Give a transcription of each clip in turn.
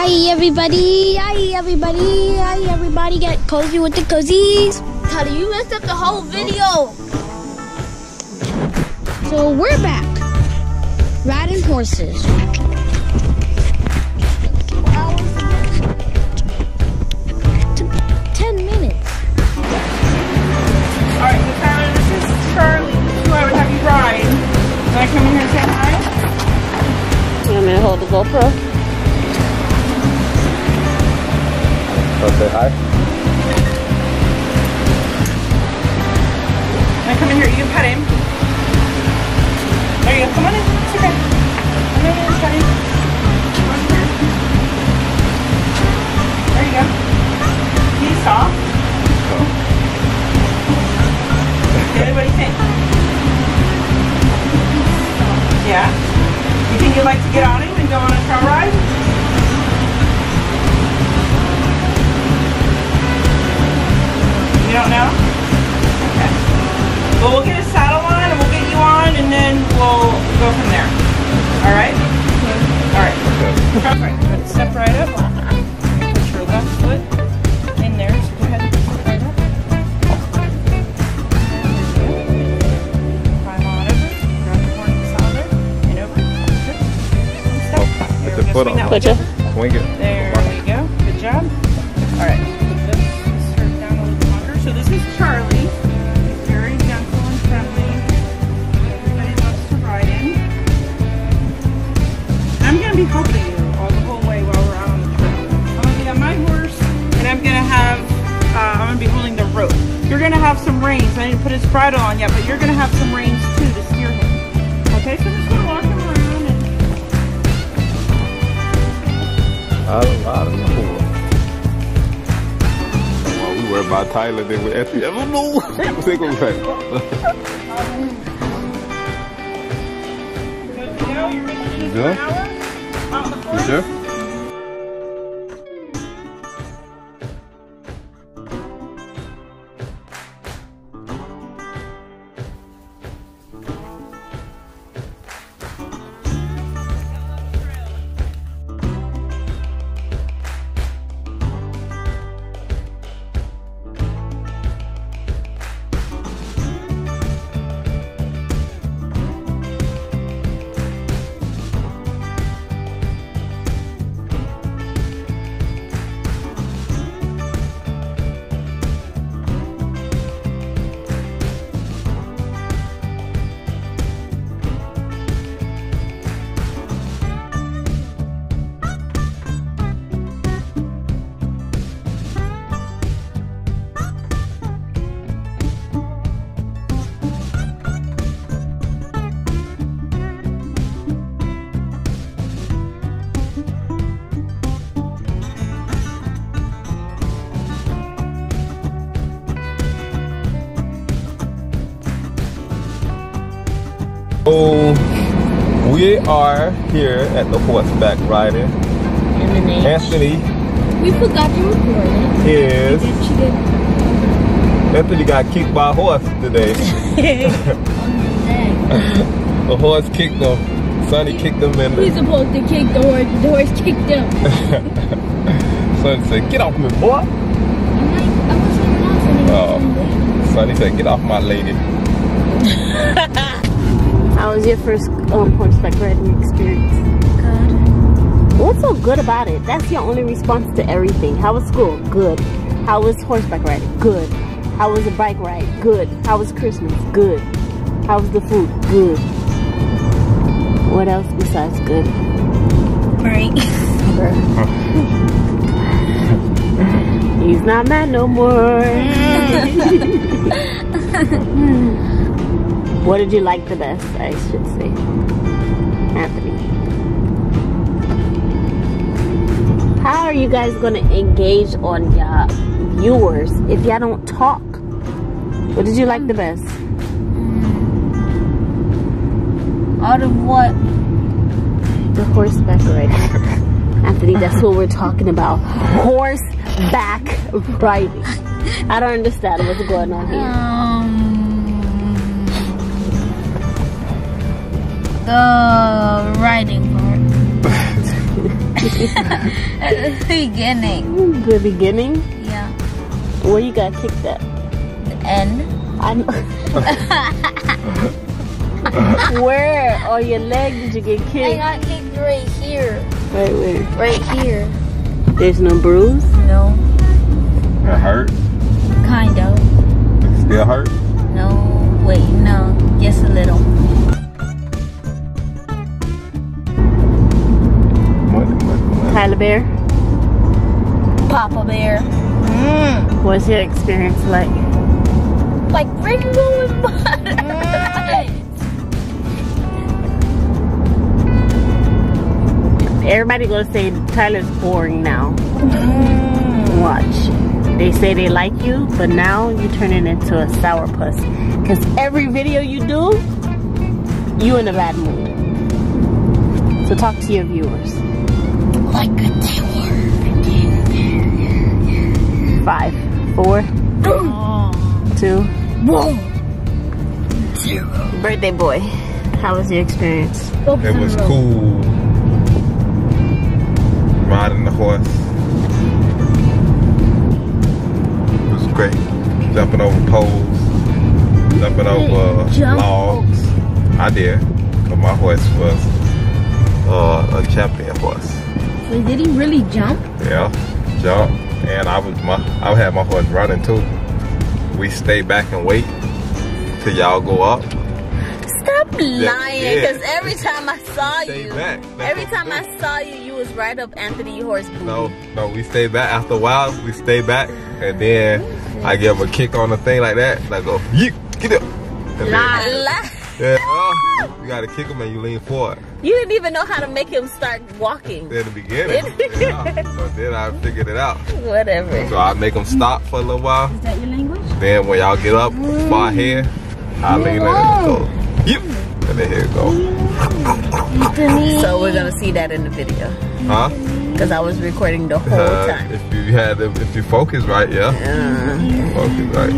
Hi everybody, hi everybody, hi everybody, get cozy with the Colzies. Teddy, you messed up the whole video. So we're back, riding horses. Ten minutes. All right, so Tyler, this is Charlie, who I would have you ride. Can I come in here and say hi? You want me to hold the GoPro? Wanna say hi? Can I come in here? You can pet him. There you go. Come on in. It's okay. Come in and pet. Come on here. There you go. He's soft. Okay, what do you think? Yeah? You think you'd like to get on him and go on a car ride? You don't know? Okay. Well, we'll get a saddle on and we'll get you on and then we'll go from there. All right? All right. All right. Step right up. Put your left foot in there. So go ahead right up. There. Climb on over. Grab the horn saddle there. And over. Good. Step. Put Here, foot on. Put your Swing it. There You're going to have some reins. I didn't put his bridle on yet, but you're going to have some reins too to steer him. Okay, so I'm just to walk him around and I don't, I don't know. We worry about Tyler then with Effie. I don't know. What's they gonna say? You know, you're going to do this for good? an hour out in the You sure? So we are here at the horseback riding. And the name Anthony We forgot to record it. is she Anthony got kicked by a horse today. the horse kicked him. Sonny kicked him in He's supposed to kick the horse. The horse kicked him. Sonny said, get off me, boy. Like, I was hanging out Oh. Sonny said, get off my lady. How was your first um, horseback riding experience? Good. What's so good about it? That's your only response to everything. How was school? Good. How was horseback riding? Good. How was the bike ride? Good. How was Christmas? Good. How was the food? Good. What else besides good? Right. He's not mad no more. what did you like the best, I should say? Anthony. How are you guys going to engage on your viewers if y'all don't talk? What did you like the best? Out of what? The horseback riding. Anthony, that's what we're talking about. Horseback riding. I don't understand what's going on here. Um, the riding part. The beginning. The beginning? Yeah. Where you got kicked at? The end. I know. Where on your leg did you get kicked? I got kicked right here. Right wait. Right here. There's no bruise? No. It hurt. Kind of. Still hurt. No. Wait, no. Just a little. Tyler Bear, Papa Bear. Mm. what's your experience like? Like rainbow and butter. Mm. Everybody gonna say Tyler's boring now. Mm. Watch. They say they like you, but now you're turning into a sourpuss. Cause every video you do, you in a bad mood. So talk to your viewers. Like a tower. Five, four, two. Whoa. Birthday boy, how was your experience? It was cool. Riding the horse. It was great. Jumping over poles. Jumping over jump logs. I did. Cause my horse was uh, a champion horse. Wait, did he really jump? Yeah, jump. And I was my I had my horse running too. We stay back and wait till y'all go up. Stop lying, yeah. cause every time I saw Stay you, back. Every time. I saw you, you was right up Anthony Horse booty. No, no, we stay back. After a while, we stay back, and then I give a kick on the thing like that, and I go, "Yeet, get up." Lie. Lie. Yeah, you gotta kick him and you lean forward. You didn't even know how to make him start walking. In the beginning, yeah. So then I figured it out. Whatever. So I make him stop for a little while. Is that your language? Then when y'all get up far ahead, I lean in and go, "Yeet," and then here it go. So we're gonna see that in the video, Huh? cause I was recording the whole Uh, time. if you had, if you focus right, yeah. Uh, Focus right.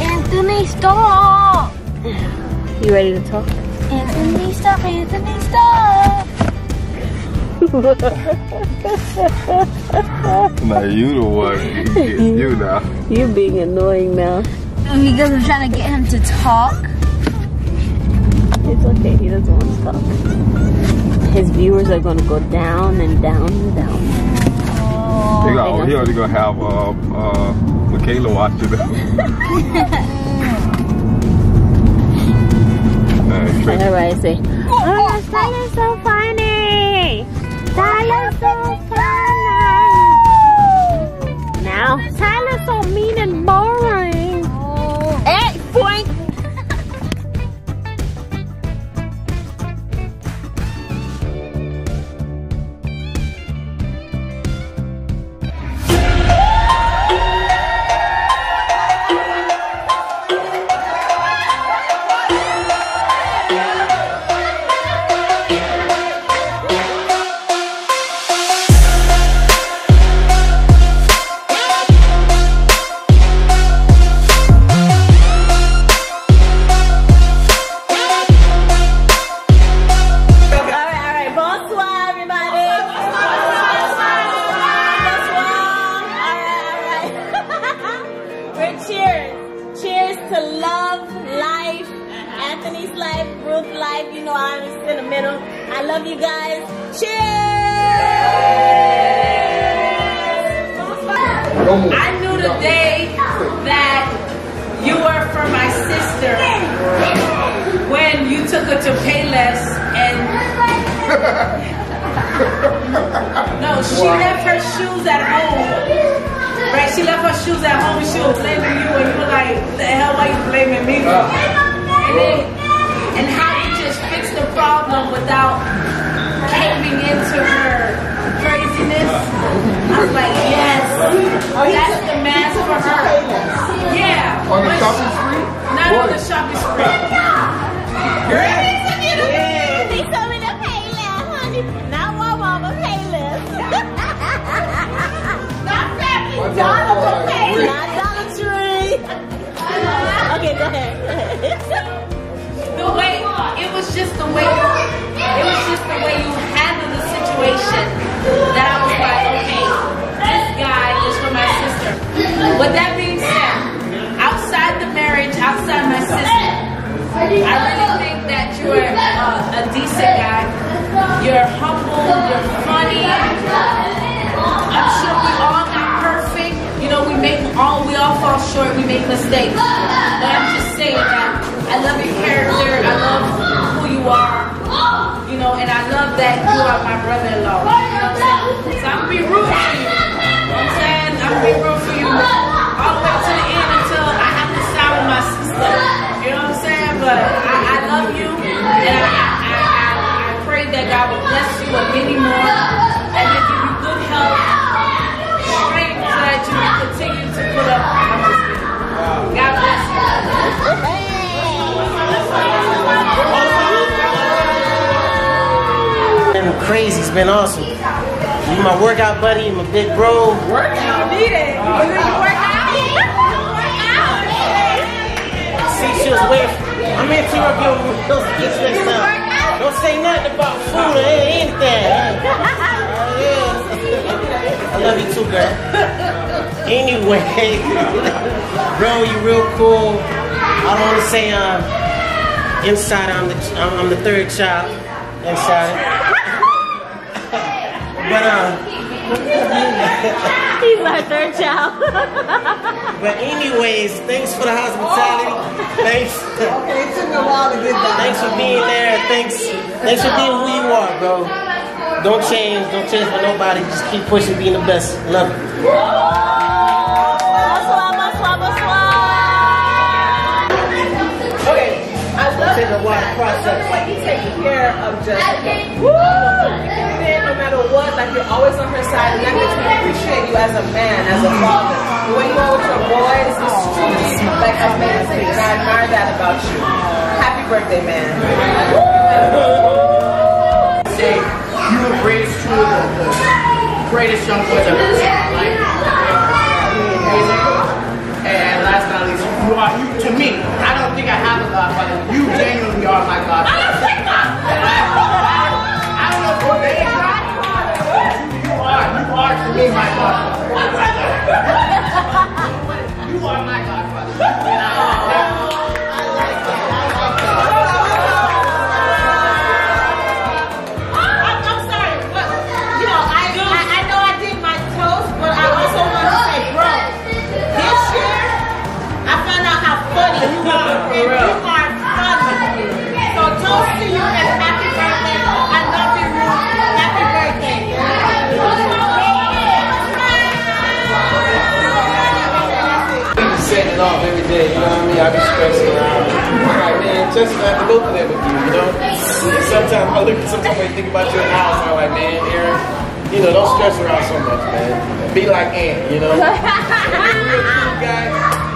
Anthony, stop! You ready to talk? Anthony, stop! Anthony, stop! Now you the one. You get you now. You're being annoying now. Because I'm trying to get him to talk. It's okay. He doesn't want to talk. His viewers are gonna go down and down and down. He, got, he only gonna have uh, uh, Michaela watching them. Everybody say, "Oh, oh Tyler's so funny! Tyler's so funny!" Now, Tyler's so mean and boring. That you were for my sister when you took her to Payless and no, she left her shoes at home. Right, she left her shoes at home and she was blaming you and you were like, the hell are you blaming me for? And then, and how you just fixed the problem without caving into her craziness. I was like, yes, that's the mask for her. Yeah. On the shopping spree? Not on the shopping spree. He told me to pay less, honey. Not one mama pay less. Not family What's dollar up, for boy? that I was like, okay, this guy is for my sister. With that being said, outside the marriage, outside my sister, I really think that you're uh, a decent guy. You're humble, you're funny. I'm sure we all not perfect. You know, we make all we all fall short, we make mistakes. But I'm just saying that I love your character, I love who you are, you know, and I love that you are my brother-in-law. So I'm been awesome. You my workout buddy, my big bro. Workout. You need it. Work out. See, she was waiting. I'm gonna interrupt your those kids next time. Don't say nothing about food or anything. I love you too, girl. Anyway, bro, you real cool. I don't want to say um inside I'm the I'm, I'm the third child inside. But um, He's my third child. but anyways, thanks for the hospitality. Thanks. Okay, it took a while to get that. Thanks for being there. Thanks, thanks for being who you are, bro. Don't change. Don't change for nobody. Just keep pushing, being the best. Love you. Take a while to process. the way you take care of Jessica. Woo! What, like you're always on her side, and that makes me appreciate you as a man, as a father. The way you are with your boys is truly like amazing, and I admire that about you. Happy birthday, man. you have raised two of the, greatest young boys I've ever seen. Like. And last but not least, you are you to me. I don't think I have a godfather. You genuinely are my godfather. My godfather. Look sometimes you think about your house, I'm like, man, Aaron, you know, don't stress around so much, man. Be like Aunt, you know? And you're a real cool guy.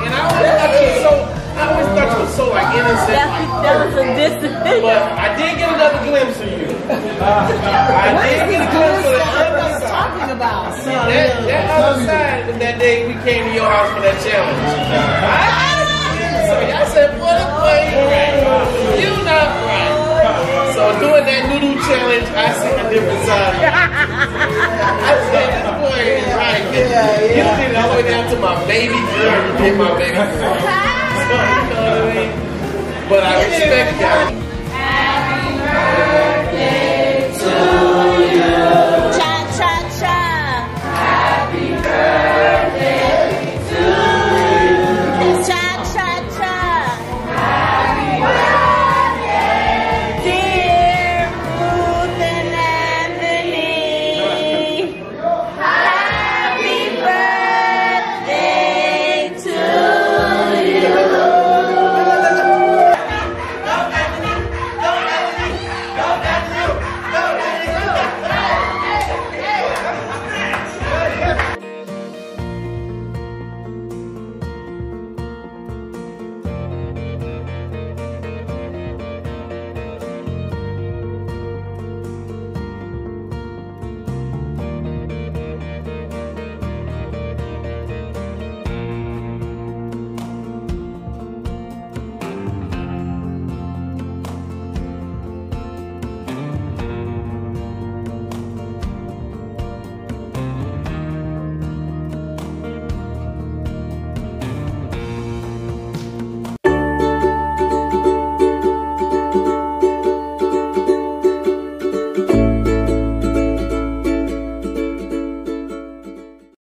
And I always thought you were so I always thought you were so like innocent. That, that was a distance. But I did get another glimpse of you. Uh, I did get a glimpse of the other side. Talking about. That, that other side was that day we came to your house for that challenge. I, so I said, what a boy, you not right. So doing that noodle challenge, I see a different side. I said, this boy is right. You did it all the way down to my baby girl. You did my baby girl. So, you know what I mean? But I respect that.